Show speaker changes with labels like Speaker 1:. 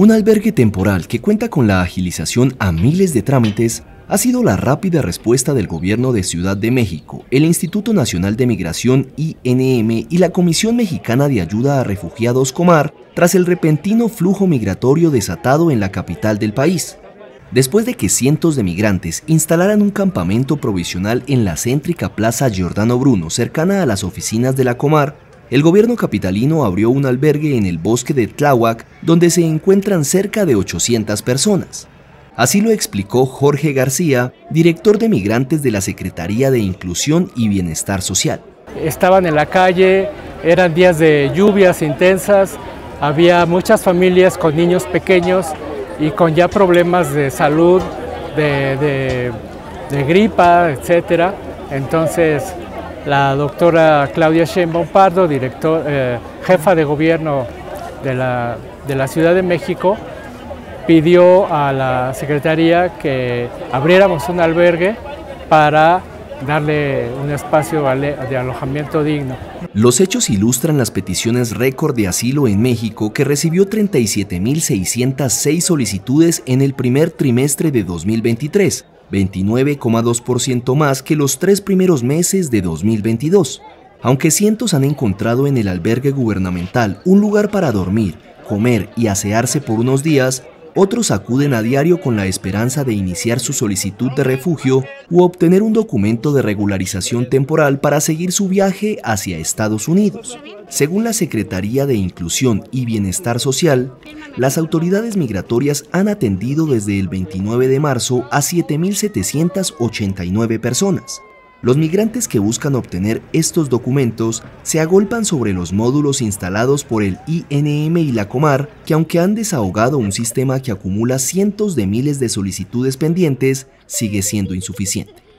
Speaker 1: Un albergue temporal que cuenta con la agilización a miles de trámites ha sido la rápida respuesta del gobierno de Ciudad de México, el Instituto Nacional de Migración INM y la Comisión Mexicana de Ayuda a Refugiados Comar tras el repentino flujo migratorio desatado en la capital del país. Después de que cientos de migrantes instalaran un campamento provisional en la céntrica Plaza Giordano Bruno cercana a las oficinas de la Comar, el gobierno capitalino abrió un albergue en el bosque de Tláhuac donde se encuentran cerca de 800 personas. Así lo explicó Jorge García, director de migrantes de la Secretaría de Inclusión y Bienestar Social.
Speaker 2: Estaban en la calle, eran días de lluvias intensas, había muchas familias con niños pequeños y con ya problemas de salud, de, gripa, etc. Entonces, la doctora Claudia Sheinbaum Pardo, eh, jefa de gobierno de la, de la Ciudad de México, pidió a la Secretaría que abriéramos un albergue para darle un espacio de alojamiento digno.
Speaker 1: Los hechos ilustran las peticiones récord de asilo en México que recibió 37.606 solicitudes en el primer trimestre de 2023, 29,2% más que los tres primeros meses de 2022. Aunque cientos han encontrado en el albergue gubernamental un lugar para dormir, comer y asearse por unos días, otros acuden a diario con la esperanza de iniciar su solicitud de refugio u obtener un documento de regularización temporal para seguir su viaje hacia Estados Unidos. Según la Secretaría de Inclusión y Bienestar Social, las autoridades migratorias han atendido desde el 29 de marzo a 7.789 personas, los migrantes que buscan obtener estos documentos se agolpan sobre los módulos instalados por el INM y la Comar, que aunque han desahogado un sistema que acumula cientos de miles de solicitudes pendientes, sigue siendo insuficiente.